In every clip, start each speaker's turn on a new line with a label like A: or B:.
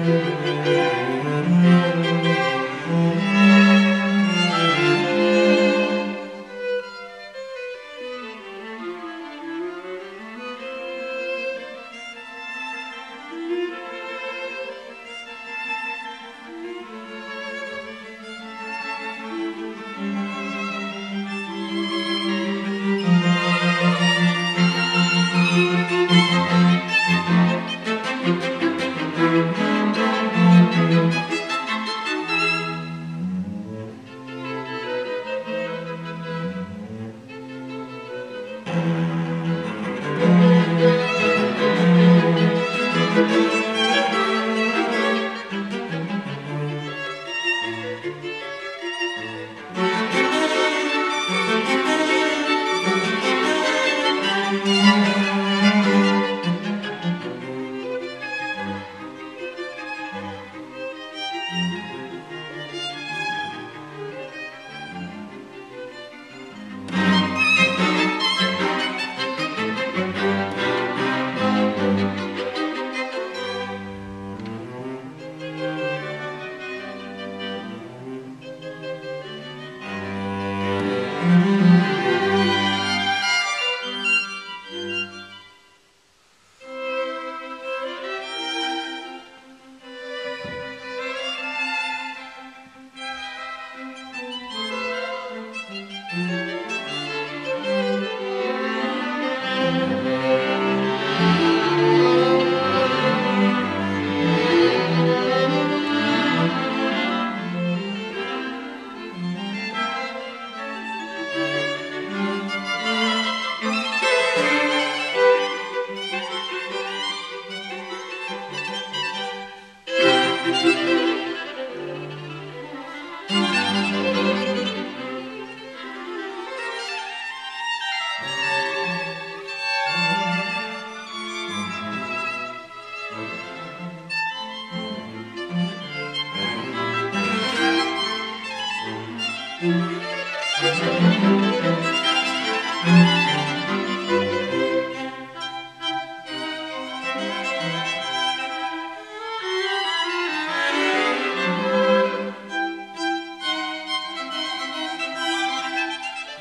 A: Música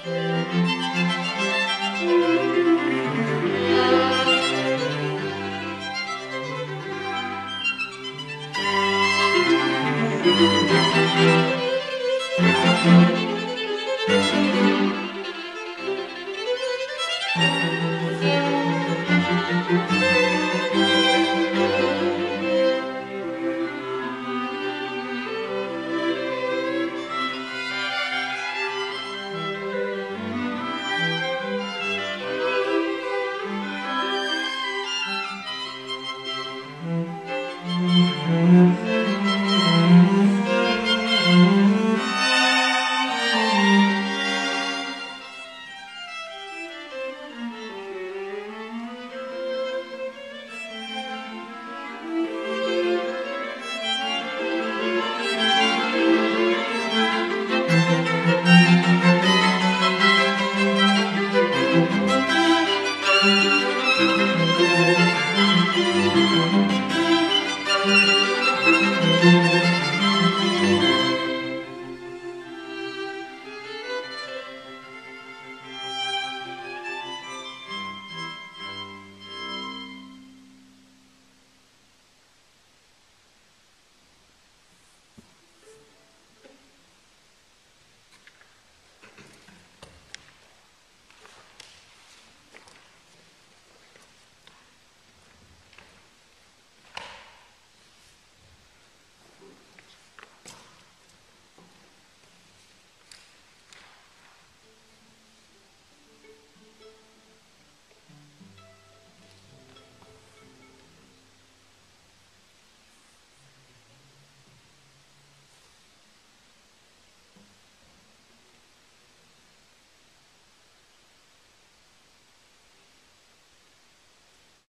A: Música